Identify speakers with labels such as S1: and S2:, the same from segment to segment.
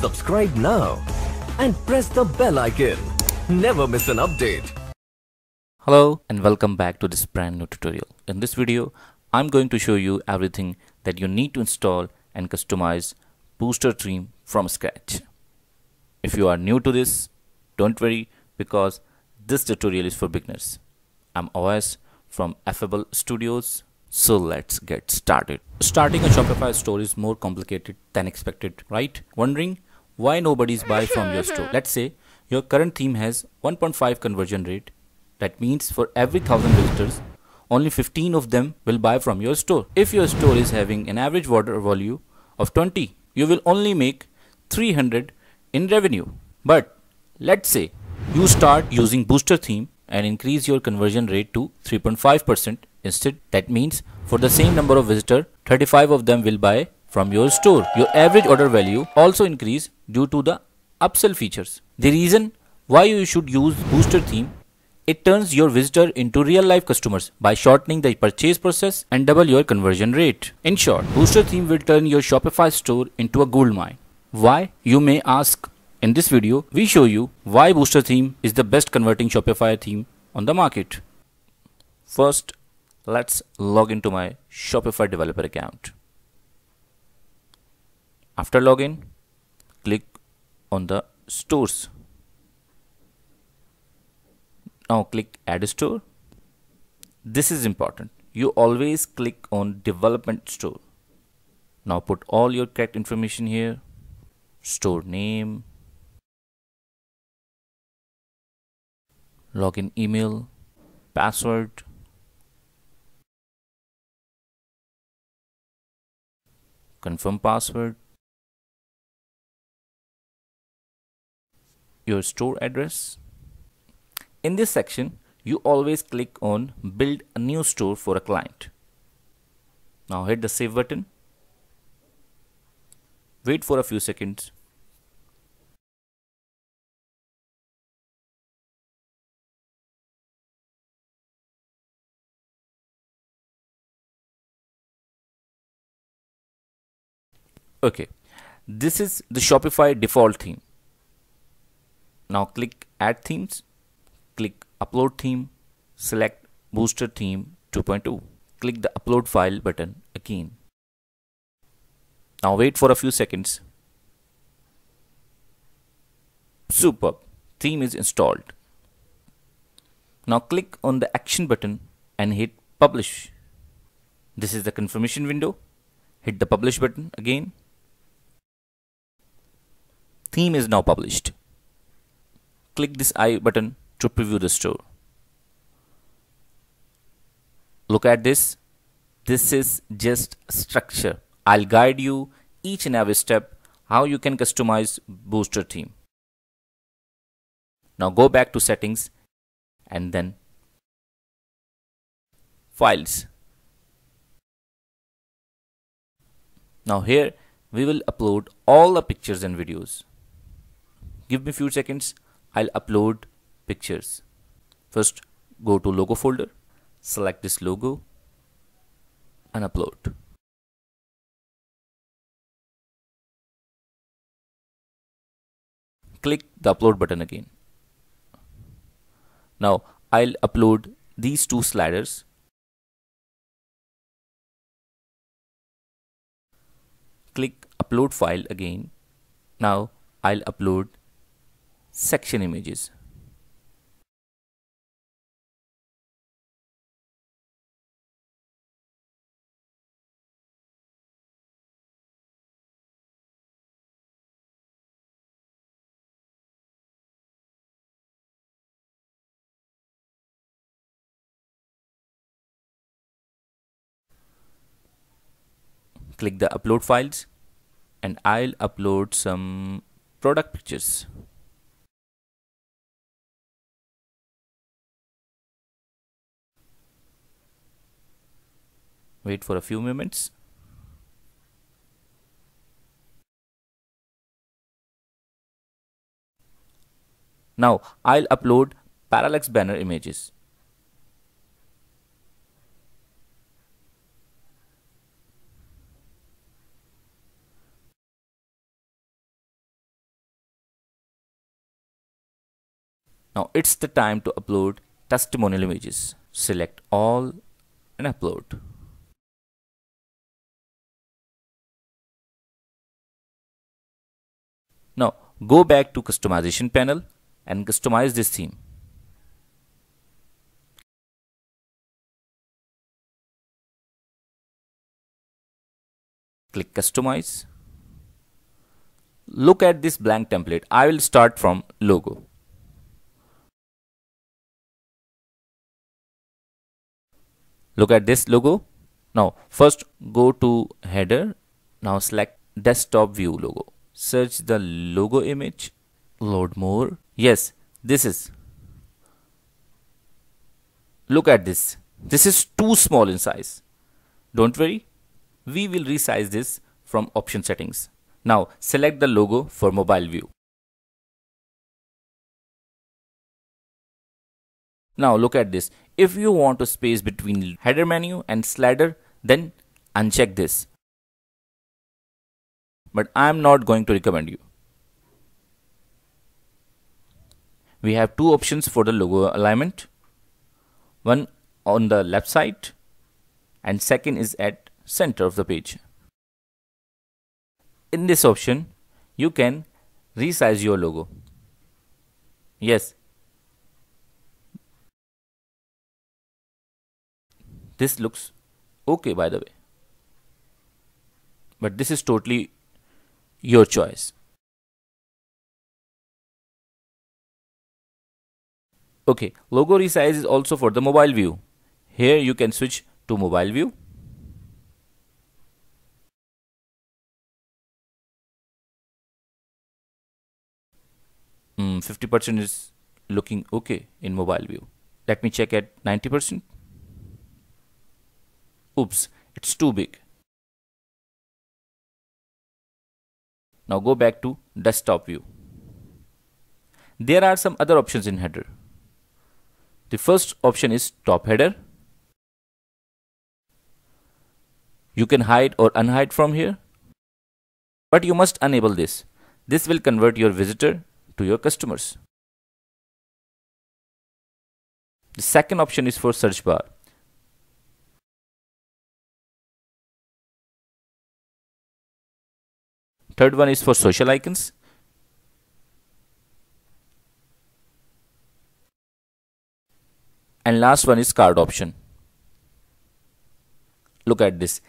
S1: Subscribe now and press the bell icon. Never miss an update.
S2: Hello and welcome back to this brand new tutorial. In this video, I'm going to show you everything that you need to install and customize Booster theme from scratch. If you are new to this, don't worry because this tutorial is for beginners. I'm OS from Affable Studios. So let's get started. Starting a Shopify store is more complicated than expected, right? Wondering why nobody's buy from your store. Let's say your current theme has 1.5 conversion rate. That means for every 1000 visitors, only 15 of them will buy from your store. If your store is having an average order value of 20, you will only make 300 in revenue. But let's say you start using booster theme and increase your conversion rate to 3.5% instead. That means for the same number of visitor, 35 of them will buy from your store. Your average order value also increase due to the upsell features. The reason why you should use booster theme it turns your visitor into real life customers by shortening the purchase process and double your conversion rate. In short, Booster theme will turn your Shopify store into a gold mine. Why? You may ask. In this video, we show you why Booster theme is the best converting Shopify theme on the market. First, let's log into my Shopify developer account. After login, click on the stores now click add a store. This is important. You always click on development store. Now put all your correct information here. Store name, login email, password, confirm password, your store address, in this section, you always click on build a new store for a client. Now hit the save button. Wait for a few seconds. Okay, this is the Shopify default theme. Now click add themes click upload theme, select booster theme 2.2. Click the upload file button again. Now wait for a few seconds. Superb. Theme is installed. Now click on the action button and hit publish. This is the confirmation window. Hit the publish button again. Theme is now published. Click this I button to preview the store. Look at this. This is just structure. I'll guide you each and every step how you can customize booster theme. Now go back to settings and then files. Now here we will upload all the pictures and videos. Give me few seconds. I'll upload pictures. First, go to logo folder, select this logo and upload. Click the upload button again. Now, I'll upload these two sliders. Click upload file again. Now, I'll upload section images. click the upload files and I'll upload some product pictures. wait for a few moments now I'll upload parallax banner images Now it's the time to upload testimonial images. Select all and upload. Now go back to customization panel and customize this theme. Click customize. Look at this blank template. I will start from logo. Look at this logo. Now first go to header. Now select desktop view logo search the logo image load more. Yes this is. Look at this. This is too small in size. Don't worry. We will resize this from option settings. Now select the logo for mobile view. Now look at this. If you want a space between header menu and slider then uncheck this but I am not going to recommend you. We have two options for the logo alignment. One on the left side and second is at center of the page. In this option, you can resize your logo. Yes. This looks okay by the way. But this is totally your choice. Okay, logo resize is also for the mobile view. Here you can switch to mobile view. Mm, 50% is looking okay in mobile view. Let me check at 90%. Oops, it's too big. Now go back to desktop view. There are some other options in header. The first option is top header. You can hide or unhide from here. But you must enable this. This will convert your visitor to your customers. The second option is for search bar. Third one is for social icons. And last one is card option. Look at this.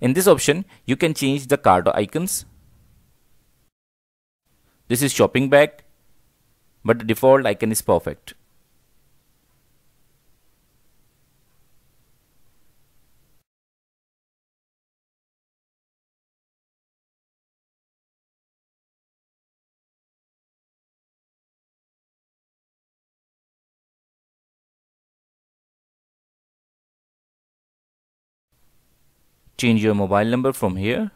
S2: In this option, you can change the card icons. This is shopping bag, but the default icon is perfect. Change your mobile number from here.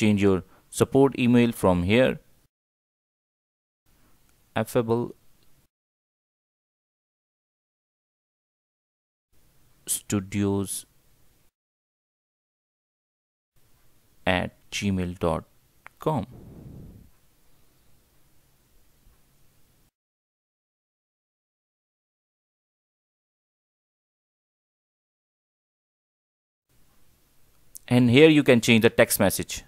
S2: Change your support email from here. Affable studios at gmail.com and here you can change the text message.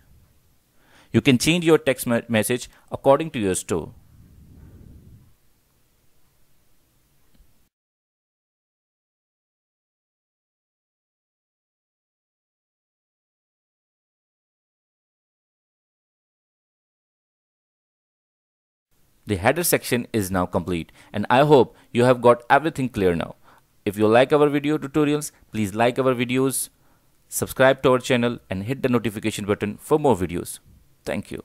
S2: You can change your text message according to your store The header section is now complete and I hope you have got everything clear now. If you like our video tutorials, please like our videos, subscribe to our channel and hit the notification button for more videos. Thank you.